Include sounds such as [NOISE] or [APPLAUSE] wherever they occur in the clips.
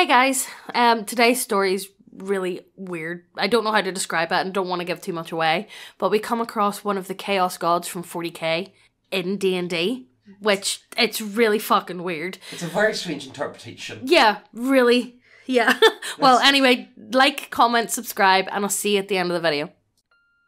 Hey guys, um, today's story is really weird. I don't know how to describe it and don't want to give too much away, but we come across one of the Chaos Gods from 40k in D&D, which it's really fucking weird. It's a very strange interpretation. Yeah, really. Yeah. [LAUGHS] well, anyway, like, comment, subscribe, and I'll see you at the end of the video.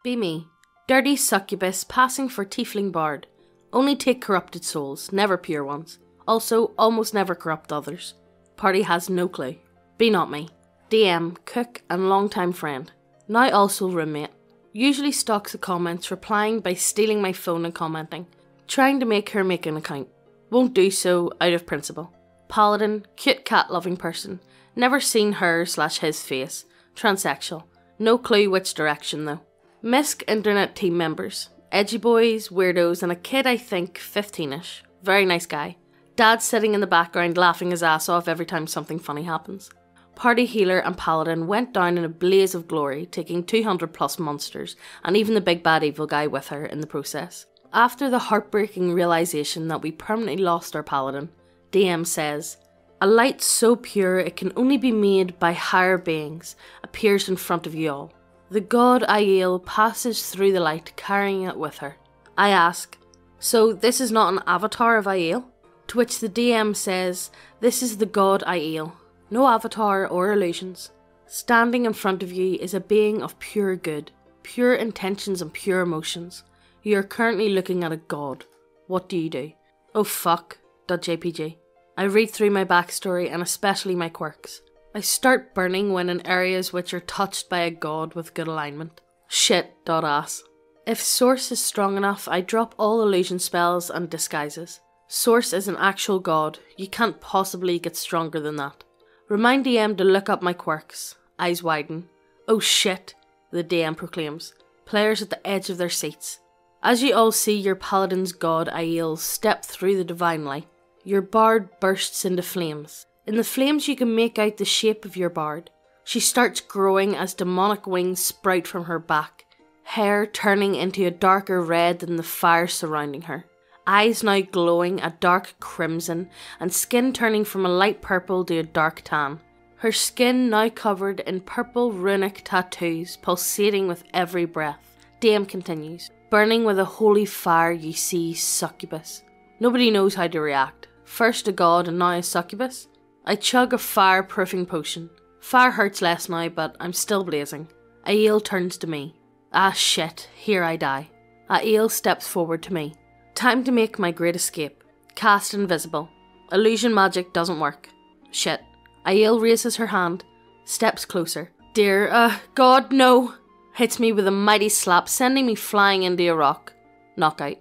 Be me. Dirty succubus passing for tiefling bard. Only take corrupted souls, never pure ones. Also, almost never corrupt others. Party has no clue. Be not me. DM, cook, and longtime friend. Now also roommate. Usually stalks the comments, replying by stealing my phone and commenting. Trying to make her make an account. Won't do so out of principle. Paladin, cute cat loving person. Never seen her slash his face. Transsexual. No clue which direction though. Misk internet team members. Edgy boys, weirdos, and a kid I think 15 ish. Very nice guy. Dad sitting in the background laughing his ass off every time something funny happens. Party healer and paladin went down in a blaze of glory, taking 200 plus monsters, and even the big bad evil guy with her in the process. After the heartbreaking realization that we permanently lost our paladin, DM says, A light so pure it can only be made by higher beings appears in front of you all. The god Aiel passes through the light, carrying it with her. I ask, So this is not an avatar of Aiel? To which the DM says, This is the god Aiel, no avatar or illusions. Standing in front of you is a being of pure good, pure intentions, and pure emotions. You are currently looking at a god. What do you do? Oh fuck. .jpg. I read through my backstory and especially my quirks. I start burning when in areas which are touched by a god with good alignment. Shit. Ass. If Source is strong enough, I drop all illusion spells and disguises. Source is an actual god. You can't possibly get stronger than that. Remind DM to look up my quirks. Eyes widen. Oh shit, the DM proclaims. Players at the edge of their seats. As you all see your paladin's god Aiel step through the divine light, your bard bursts into flames. In the flames, you can make out the shape of your bard. She starts growing as demonic wings sprout from her back, hair turning into a darker red than the fire surrounding her eyes now glowing a dark crimson, and skin turning from a light purple to a dark tan. Her skin now covered in purple runic tattoos pulsating with every breath. DM continues, burning with a holy fire you see succubus. Nobody knows how to react. First a god and now a succubus. I chug a fireproofing potion. Fire hurts less now, but I'm still blazing. Aiel turns to me. Ah shit, here I die. Aiel steps forward to me. Time to make my great escape. Cast invisible. Illusion magic doesn't work. Shit. Aiel raises her hand, steps closer. Dear, uh, God, no! Hits me with a mighty slap, sending me flying into a rock. Knockout.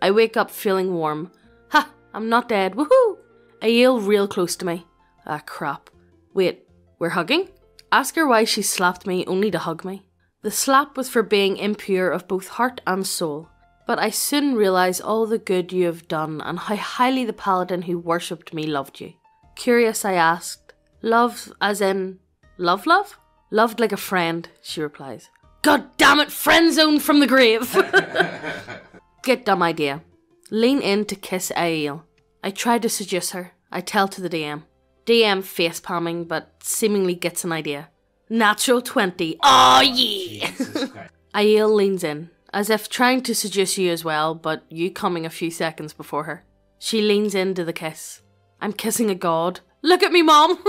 I wake up feeling warm. Ha! I'm not dead. Woohoo! Aiel real close to me. Ah, crap. Wait, we're hugging? Ask her why she slapped me only to hug me. The slap was for being impure of both heart and soul. But I soon realised all the good you have done and how highly the paladin who worshipped me loved you. Curious, I asked, Love as in love, love? Loved like a friend, she replies. God damn it, friend zone from the grave! [LAUGHS] Get dumb idea. Lean in to kiss Aiel. I try to seduce her. I tell to the DM. DM face palming, but seemingly gets an idea. Natural 20. Oh yeah! Aiel leans in, as if trying to seduce you as well, but you coming a few seconds before her. She leans into the kiss. I'm kissing a god. Look at me, mom!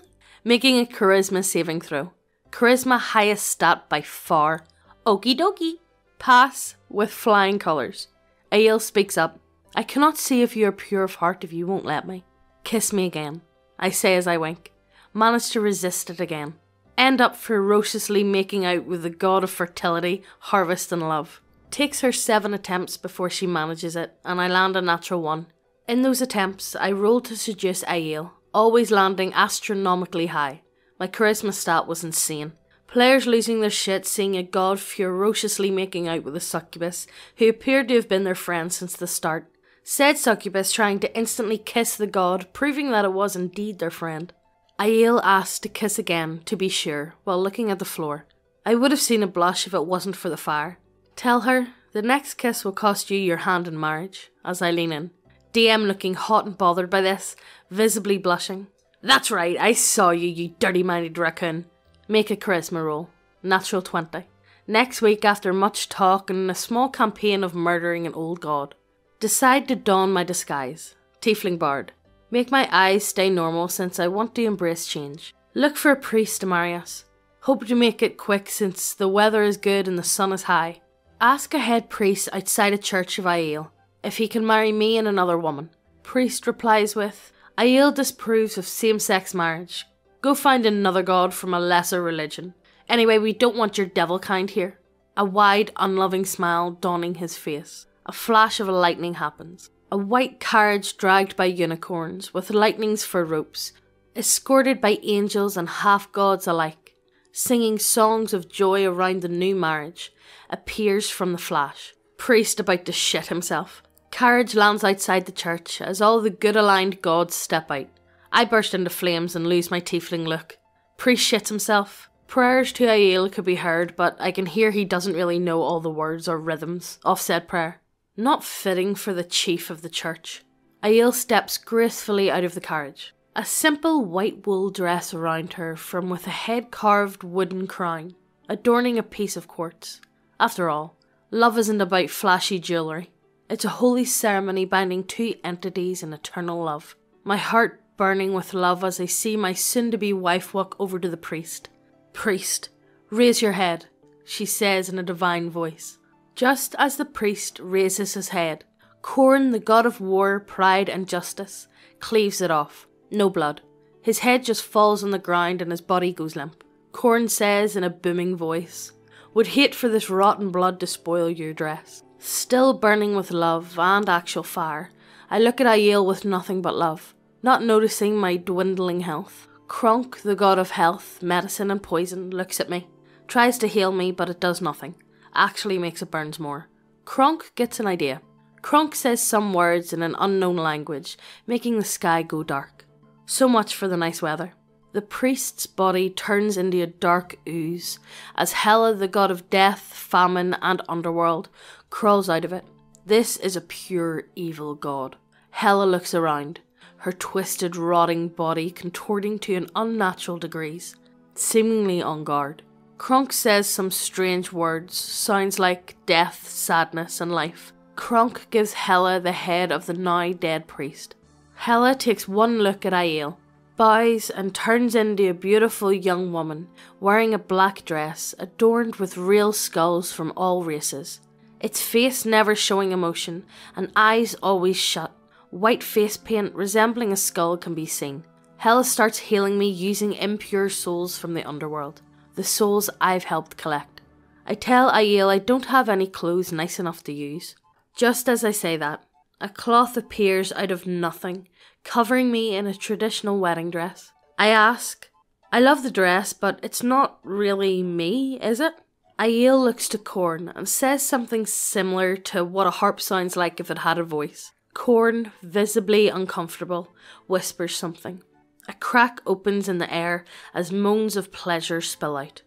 [LAUGHS] Making a charisma saving throw. Charisma highest stat by far. Okie dokie. Pass with flying colours. Aiel speaks up. I cannot see if you are pure of heart if you won't let me. Kiss me again. I say as I wink. Manage to resist it again end up ferociously making out with the god of fertility, harvest, and love. Takes her seven attempts before she manages it, and I land a natural one. In those attempts, I roll to seduce Aiel, always landing astronomically high. My charisma stat was insane. Players losing their shit seeing a god ferociously making out with a succubus who appeared to have been their friend since the start. Said succubus trying to instantly kiss the god, proving that it was indeed their friend. Aiel asked to kiss again, to be sure, while looking at the floor. I would have seen a blush if it wasn't for the fire. Tell her the next kiss will cost you your hand in marriage, as I lean in. DM looking hot and bothered by this, visibly blushing. That's right, I saw you, you dirty minded raccoon. Make a charisma roll. Natural 20. Next week, after much talk and a small campaign of murdering an old god, decide to don my disguise. Tiefling Bard. Make my eyes stay normal since I want to embrace change. Look for a priest, Amarius. Hope to make it quick since the weather is good and the sun is high. Ask a head priest outside a church of Aiel if he can marry me and another woman. Priest replies with, Aiel disapproves of same sex marriage. Go find another god from a lesser religion. Anyway, we don't want your devil kind here. A wide, unloving smile dawning his face. A flash of lightning happens. A white carriage dragged by unicorns, with lightnings for ropes, escorted by angels and half gods alike singing songs of joy around the new marriage, appears from the flash. Priest about to shit himself. Carriage lands outside the church as all the good aligned gods step out. I burst into flames and lose my tiefling look. Priest shits himself. Prayers to Aiel could be heard, but I can hear he doesn't really know all the words or rhythms of said prayer. Not fitting for the chief of the church. Aiel steps gracefully out of the carriage a simple white wool dress around her from with a head carved wooden crown, adorning a piece of quartz. After all, love isn't about flashy jewellery. It's a holy ceremony binding two entities in eternal love. My heart burning with love as I see my soon to be wife walk over to the priest. Priest, raise your head, she says in a divine voice. Just as the priest raises his head, Khorne, the god of war, pride, and justice, cleaves it off. No blood. His head just falls on the ground and his body goes limp. Khorne says in a booming voice, Would hate for this rotten blood to spoil your dress. Still burning with love and actual fire, I look at Aiel with nothing but love, not noticing my dwindling health. Kronk, the god of health, medicine, and poison, looks at me, tries to heal me, but it does nothing. Actually makes it burns more. Kronk gets an idea. Kronk says some words in an unknown language, making the sky go dark. So much for the nice weather. The priest's body turns into a dark ooze as Hela, the god of death, famine, and underworld, crawls out of it. This is a pure evil god. Hela looks around, her twisted, rotting body contorting to an unnatural degrees, seemingly on guard. Kronk says some strange words, sounds like death, sadness, and life. Kronk gives Hela the head of the now dead priest. Hela takes one look at Aiel, bows, and turns into a beautiful young woman wearing a black dress adorned with real skulls from all races. Its face never showing emotion, and eyes always shut. White face paint resembling a skull can be seen. Hela starts healing me using impure souls from the underworld, the souls I've helped collect. I tell Aiel I don't have any clothes nice enough to use. Just as I say that, a cloth appears out of nothing, covering me in a traditional wedding dress. I ask, I love the dress, but it's not really me, is it? Aiel looks to Khorne and says something similar to what a harp sounds like if it had a voice. Khorne, visibly uncomfortable, whispers something. A crack opens in the air as moans of pleasure spill out.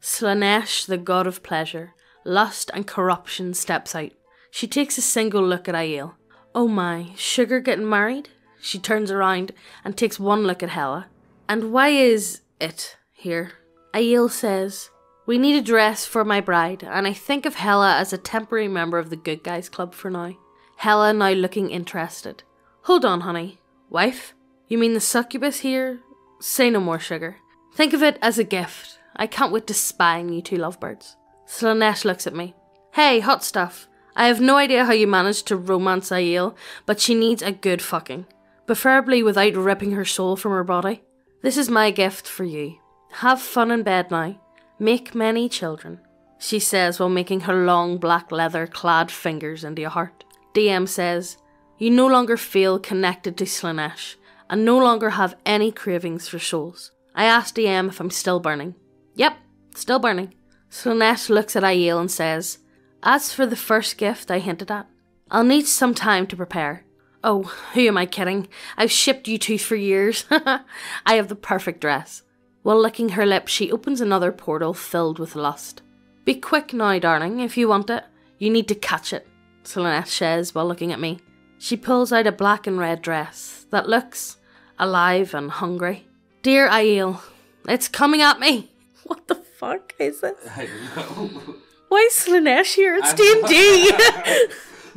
Slaanesh, the god of pleasure, lust, and corruption, steps out. She takes a single look at Aiel. Oh my, Sugar getting married? She turns around and takes one look at Hela. And why is it here? Aiel says, We need a dress for my bride, and I think of Hela as a temporary member of the Good Guys Club for now. Hela now looking interested. Hold on, honey. Wife? You mean the succubus here? Say no more, Sugar. Think of it as a gift. I can't wait to spy on you two lovebirds. Slaanesh looks at me. Hey, hot stuff. I have no idea how you managed to romance Aiel, but she needs a good fucking. Preferably without ripping her soul from her body. This is my gift for you. Have fun in bed now. Make many children, she says while making her long black leather clad fingers into a heart. DM says, You no longer feel connected to Slaanesh and no longer have any cravings for souls. I ask DM if I'm still burning. Yep, still burning. Slaanesh looks at Aiel and says, as for the first gift I hinted at, I'll need some time to prepare. Oh, who am I kidding? I've shipped you two for years. [LAUGHS] I have the perfect dress. While licking her lips, she opens another portal filled with lust. Be quick now, darling, if you want it. You need to catch it, Slaanesh says while looking at me. She pulls out a black and red dress that looks alive and hungry. Dear Aiel, it's coming at me. [LAUGHS] What the fuck is this? I don't know. Why is Slaanesh here? It's D&D.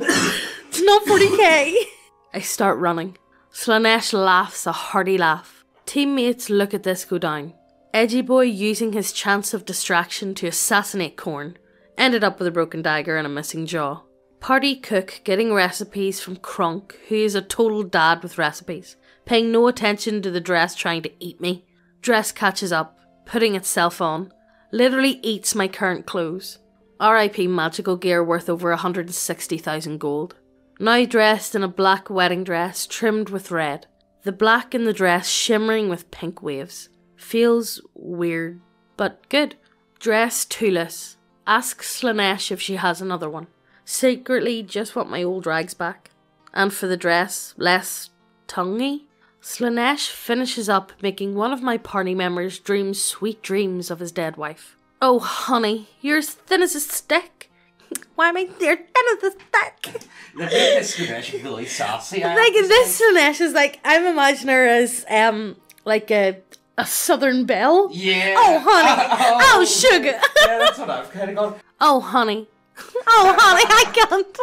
[LAUGHS] it's not 40k. [LAUGHS] I start running. Slaanesh laughs a hearty laugh. Teammates look at this go down. Edgy Boy using his chance of distraction to assassinate Khorne. Ended up with a broken dagger and a missing jaw. Party cook getting recipes from Kronk, who is a total dad with recipes, paying no attention to the dress trying to eat me. Dress catches up, putting itself on, literally eats my current clothes. RIP magical gear worth over 160,000 gold. Now dressed in a black wedding dress trimmed with red. The black in the dress shimmering with pink waves. Feels weird, but good. Dress tooless. Ask Slaanesh if she has another one. Secretly just want my old rags back. And for the dress, less tonguey. Slaanesh finishes up making one of my party members dream sweet dreams of his dead wife. Oh, honey, you're as thin as a stick. [LAUGHS] Why am I there thin as a stick? The big discrimination really sassy. Like this. Slaanesh is like I'm imagining her as um like a a southern belle. Yeah. Oh, honey. Uh, [LAUGHS] Oh, sugar. yeah, that's what I've kind of gone. [LAUGHS] Oh, honey. [LAUGHS] Oh, honey, I can't.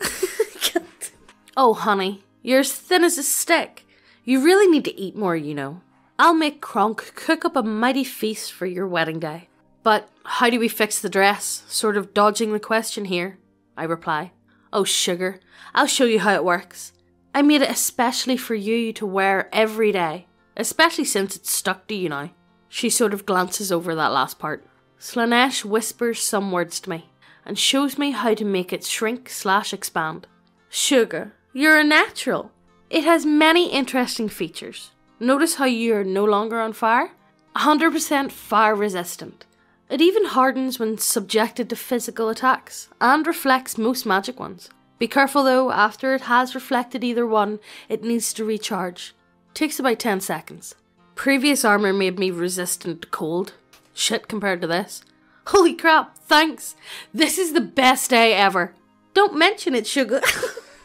[LAUGHS] Can't. Oh, honey, you're as thin as a stick. You really need to eat more, you know. I'll make Kronk cook up a mighty feast for your wedding day. But how do we fix the dress? Sort of dodging the question here, I reply. Oh, sugar, I'll show you how it works. I made it especially for you to wear every day, especially since it's stuck to you now. She sort of glances over that last part. Slaanesh whispers some words to me and shows me how to make it shrink slash expand. Sugar, you're a natural. It has many interesting features. Notice how you're no longer on fire? 100% fire resistant. It even hardens when subjected to physical attacks and reflects most magic ones. Be careful though, after it has reflected either one, it needs to recharge. Takes about 10 seconds. Previous armor made me resistant to cold. Shit compared to this. Holy crap, thanks. This is the best day ever. Don't mention it, sugar. [LAUGHS]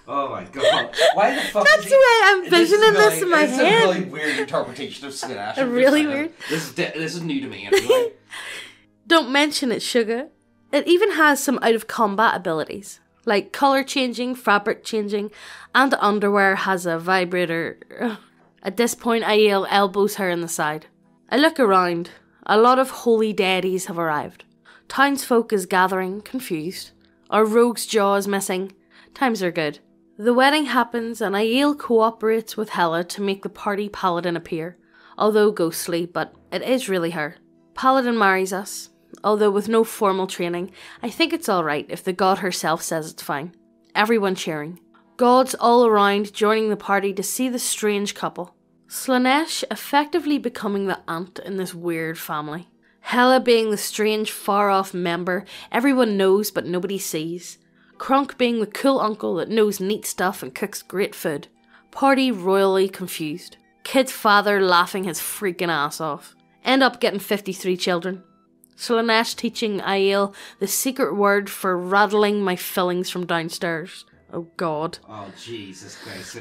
Oh my god. Why the fuck That's the way I'm is envisioning this really- in my head. it's a really weird interpretation of Slaanesh. I'm [LAUGHS] Really weird. This is, this is new to me anyway. [LAUGHS] Don't mention it, sugar. It even has some out of combat abilities, like color changing, fabric changing, and underwear has a vibrator. At this point, Aiel elbows her in the side. I look around. A lot of holy deities have arrived. Townsfolk is gathering, confused. Our rogue's jaw is missing. Times are good. The wedding happens, and Aiel cooperates with Hela to make the party paladin appear, although ghostly, but it is really her. Paladin marries us, although with no formal training. I think it's alright if the god herself says it's fine. Everyone cheering. Gods all around joining the party to see the strange couple. Slaanesh effectively becoming the aunt in this weird family. Hela being the strange far off member everyone knows but nobody sees. Kronk being the cool uncle that knows neat stuff and cooks great food. Party royally confused. Kid's father laughing his freaking ass off. End up getting 53 children. Slaanesh teaching Aiel the secret word for rattling my fillings from downstairs. Oh god. oh Jesus Christ?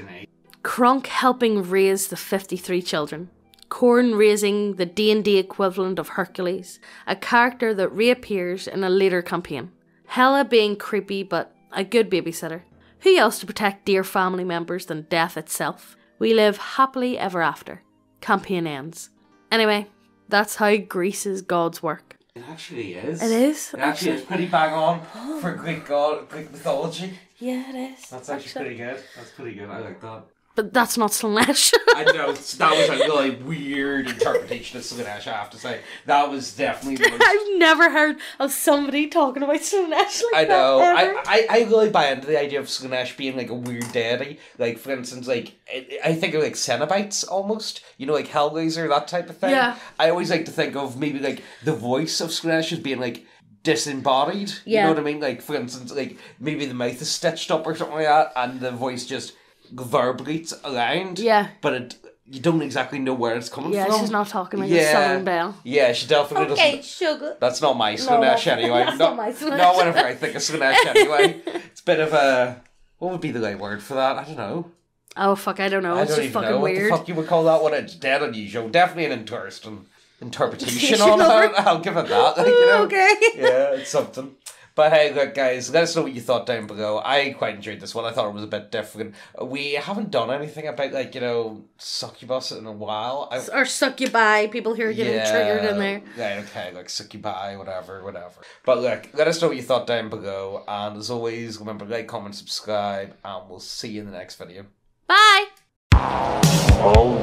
Kronk helping raise the 53 children. Khorne raising the D&D equivalent of Hercules, a character that reappears in a later campaign. Hela being creepy but a good babysitter. Who else to protect dear family members than death itself? We live happily ever after. Campaign ends. Anyway, that's how Greece's gods work. It actually is. It is, It actually is pretty bang on [GASPS] for Greek god, Greek mythology. Yeah, it is. That's actually pretty good. That's pretty good. I like that. But that's not Slaanesh. [LAUGHS] I know that was a really weird interpretation of Slaanesh. I have to say that was definitely. Most I've never heard of somebody talking about Slaanesh like I know. that. I. I, I really buy into the idea of Slaanesh being like a weird deity. Like, for instance, like I, I think of like Cenobites almost. You know, like Hellraiser, that type of thing. Yeah. I always like to think of maybe like the voice of Slaanesh as being like disembodied. Yeah. You know what I mean? Like, for instance, like maybe the mouth is stitched up or something like that, and the voice just reverberates around. Yeah. But it you don't exactly know where it's coming Yeah, from. Yeah, she's not talking like a Yeah. Southern Belle. Yeah, she definitely Okay, doesn't. Okay, sugar. That's not my No, Slaanesh that's- anyway. that's not, not my Slaanesh. Not whenever I think of Slaanesh [LAUGHS] anyway. It's a bit of a. What would be the right word for that? I don't know. Oh fuck, I don't know. I it's don't just even fucking know what the fuck you would call that one. It's dead unusual. Definitely an interesting interpretation Interpretation [LAUGHS] on of it. I'll give it that. Like, you know, okay. yeah, it's something. But hey, look, guys, let us know what you thought down below. I quite enjoyed this one. I thought it was a bit different. We haven't done anything about, like, you know, succubus in a while. I, Or suck you by people here are getting triggered in there. Right, okay, like succubi, whatever, whatever. But look, let us know what you thought down below. And as always, remember, to like, comment, subscribe, and we'll see you in the next video. Bye. Oh.